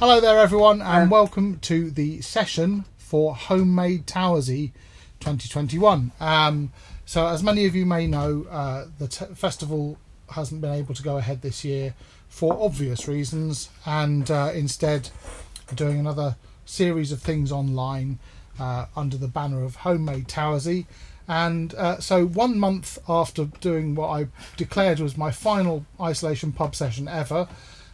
Hello there, everyone, and welcome to the session for Homemade Towersey 2021. Um, so, as many of you may know, uh, the t- festival hasn't been able to go ahead this year for obvious reasons, and uh, instead doing another series of things online uh, under the banner of Homemade Towersey. And uh, so, one month after doing what I declared was my final isolation pub session ever,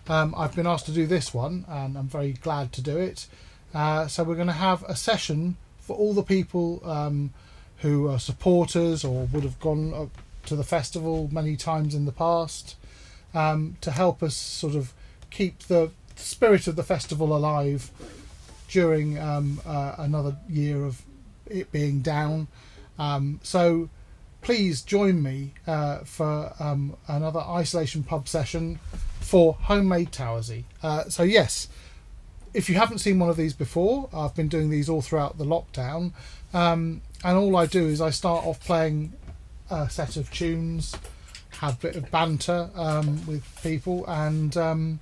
um, I've been asked to do this one, and I'm very glad to do it. Uh, so, we're going to have a session for all the people um, who are supporters or would have gone to the festival many times in the past um, to help us sort of keep the spirit of the festival alive during um, uh, another year of it being down. Um, so please join me uh, for um, another isolation pub session for homemade Towersey. Uh, so yes, if you haven't seen one of these before, I've been doing these all throughout the lockdown, um, and all I do is I start off playing a set of tunes, have a bit of banter um, with people, and um,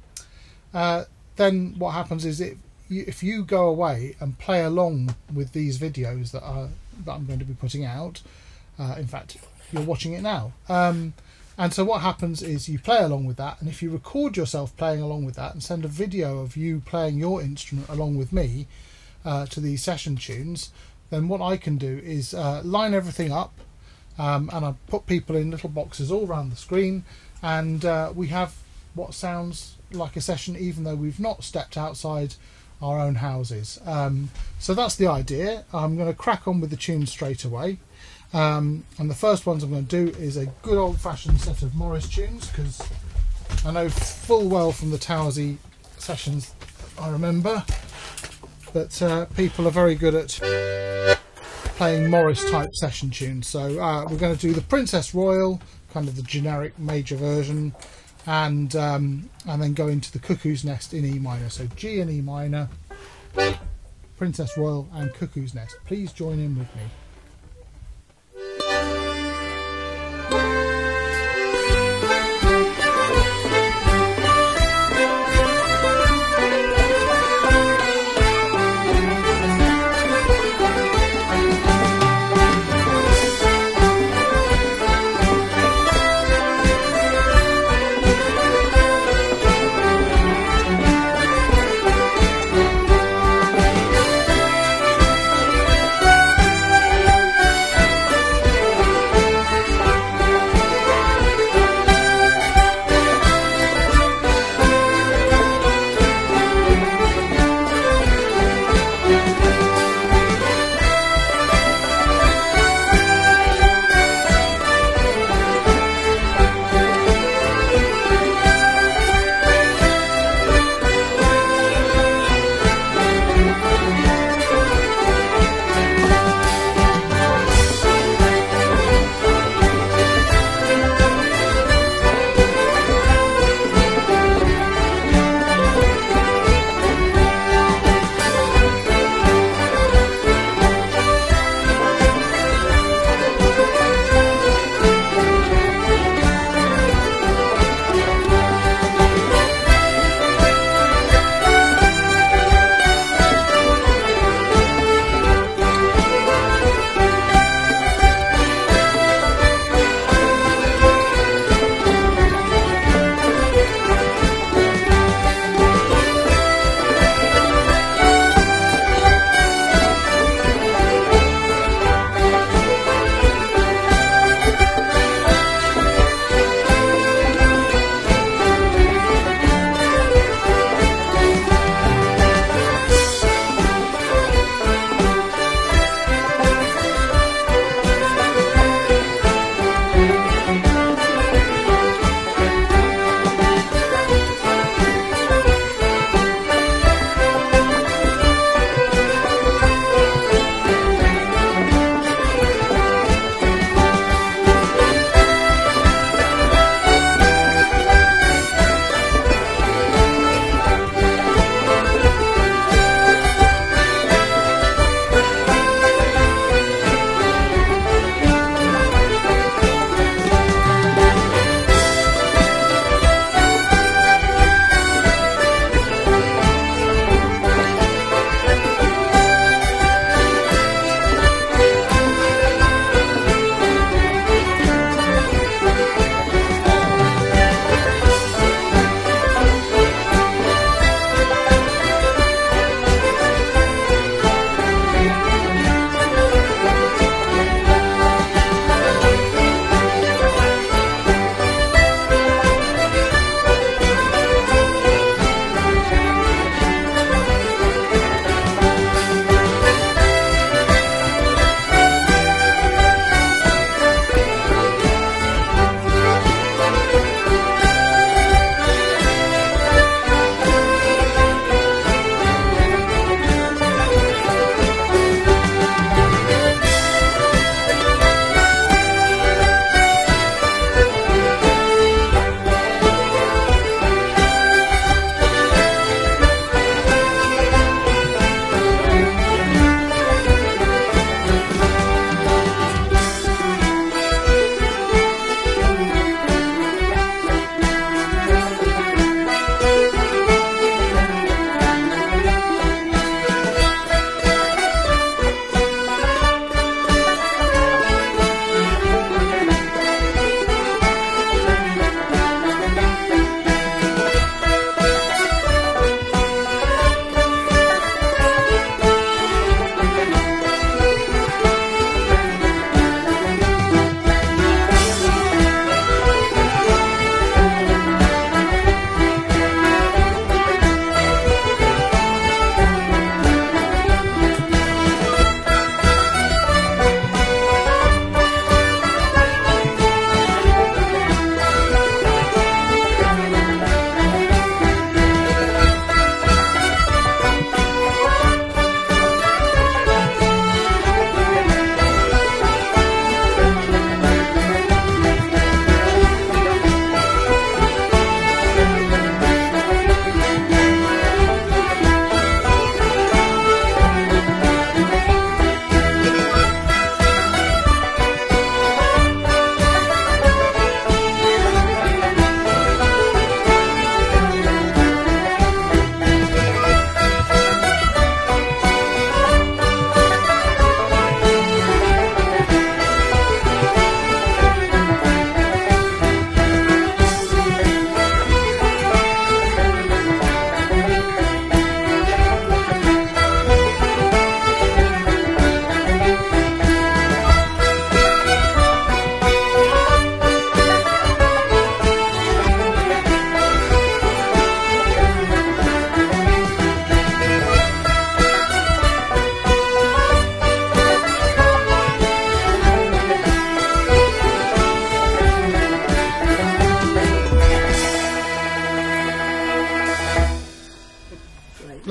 uh, then what happens is it, if you go away and play along with these videos that are that I'm going to be putting out, uh, in fact, you're watching it now. And so what happens is you play along with that, and if you record yourself playing along with that and send a video of you playing your instrument along with me uh, to these session tunes, then what I can do is uh, line everything up, um, and I put people in little boxes all around the screen, and uh, we have what sounds like a session, even though we've not stepped outside our own houses. Um, so that's the idea. I'm going to crack on with the tune straight away. Um, and the first ones I'm going to do is a good old fashioned set of Morris tunes because I know full well from the Towersey sessions I remember that uh, people are very good at playing Morris type session tunes. So uh, we're going to do the Princess Royal, kind of the generic major version, and um, and then go into the Cuckoo's Nest in E minor. So G and E minor, Princess Royal, and Cuckoo's Nest. Please join in with me.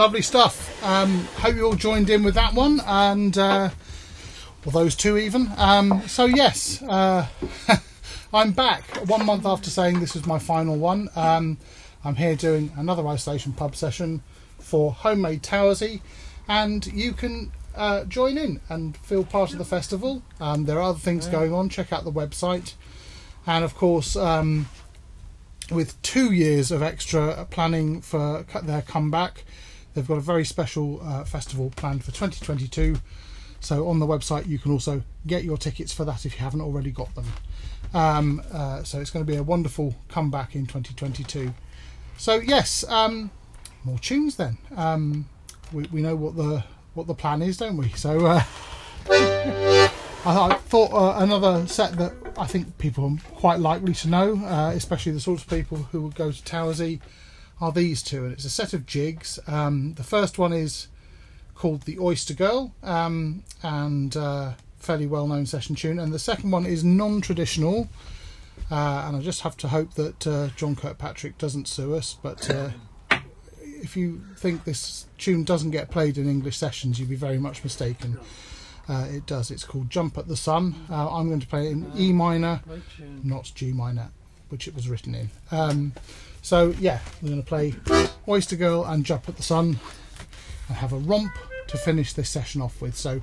Lovely stuff. Um, hope you all joined in with that one, and uh, well, those two even. Um, so yes, uh, I'm back one month after saying this was my final one. Um, I'm here doing another isolation pub session for homemade towersey, and you can uh, join in and feel part of the festival. Um, there are other things going on. Check out the website, and of course, um, with two years of extra planning for their comeback, they've got a very special uh, festival planned for 2022. So on the website, you can also get your tickets for that if you haven't already got them. Um, uh, so it's going to be a wonderful comeback in 2022. So yes, um, more tunes then. Um, we, we know what the what the plan is, don't we? So uh, I, thought uh, another set that I think people are quite likely to know, uh, especially the sorts of people who would go to Towersey, are these two, and it's a set of jigs. Um, the first one is called the Oyster Girl, um, and uh, fairly well-known session tune, and the second one is non-traditional. Uh, and I just have to hope that uh, John Kirkpatrick doesn't sue us, but if you think this tune doesn't get played in English sessions, you'd be very much mistaken. Uh, it does. It's called Jump at the Sun. Uh, I'm going to play in E minor, not G minor, which it was written in. Um, so, yeah, we're going to play Oyster Girl and Jump at the Sun and have a romp to finish this session off with. So,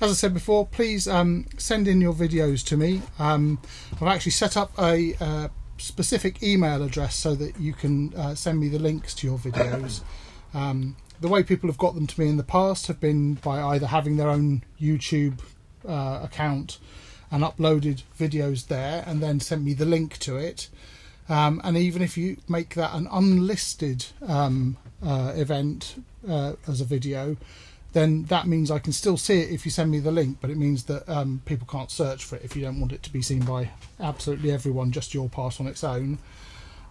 as I said before, please um, send in your videos to me. Um, I've actually set up a uh, specific email address so that you can uh, send me the links to your videos. Um, the way people have got them to me in the past have been by either having their own YouTube uh, account and uploaded videos there and then sent me the link to it. Um, and even if you make that an unlisted um, uh, event uh, as a video, then that means I can still see it if you send me the link, but it means that um, people can't search for it if you don't want it to be seen by absolutely everyone, just your part on its own.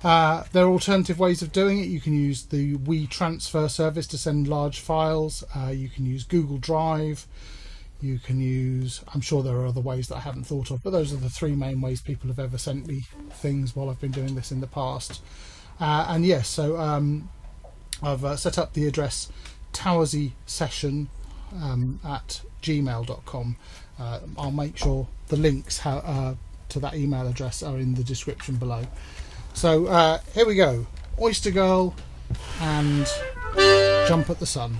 Uh, there are alternative ways of doing it. You can use the WeTransfer service to send large files. Uh, you can use Google Drive. You can use, I'm sure there are other ways that I haven't thought of, but those are the three main ways people have ever sent me things while I've been doing this in the past. Uh, and yes, so um, I've uh, set up the address Towersey session um, at gmail.com. Uh, I'll make sure the links ha- uh, to that email address are in the description below. So uh, here we go Oyster Girl and Jump at the Sun.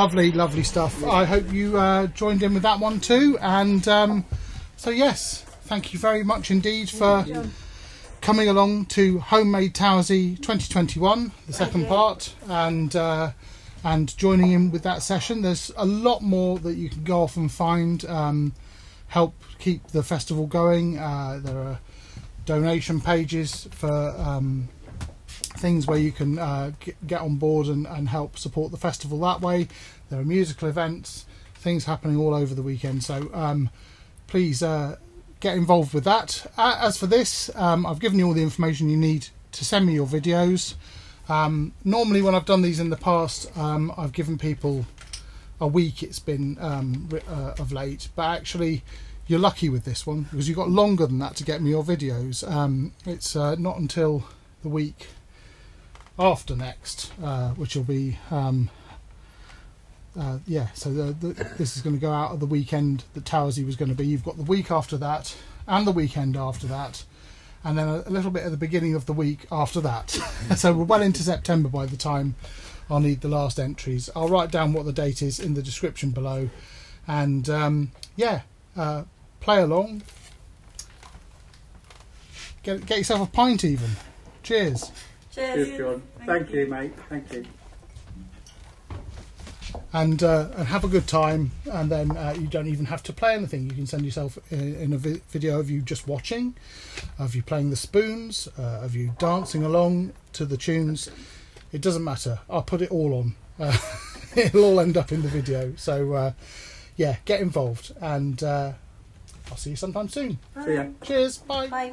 Lovely, lovely stuff. I hope you uh, joined in with that one too. And um, so, yes, thank you very much indeed for coming along to Homemade Towersey 2021, the second part, and uh, and joining in with that session. There's a lot more that you can go off and find. Um, help keep the festival going. Uh, there are donation pages for um, things where you can uh, get on board and, and help support the festival that way. There are musical events, things happening all over the weekend. So um, please uh, get involved with that. As for this, um, I've given you all the information you need to send me your videos. Um, normally, when I've done these in the past, um, I've given people a week. It's been um, uh, of late, but actually, you're lucky with this one because you've got longer than that to get me your videos. Um, it's uh, not until the week after next, uh, which will be um, uh, yeah. So the, the, this is going to go out at the weekend that Towersey was going to be. You've got the week after that and the weekend after that, and then a, a little bit at the beginning of the week after that. so we're well into September by the time I'll need the last entries. I'll write down what the date is in the description below, and um, yeah, uh, play along. Get get yourself a pint even. Cheers. Cheers, Cheers, John. Thank Thank, you. you. mate. Thank you. and uh, and have a good time. And then uh, you don't even have to play anything. You can send yourself in, in a vi- video of you just watching, of you playing the spoons, uh, of you dancing along to the tunes. It doesn't matter. I'll put it all on. Uh, it'll all end up in the video. So uh, yeah, get involved, and uh, I'll see you sometime soon. See ya. Cheers. Bye. Bye.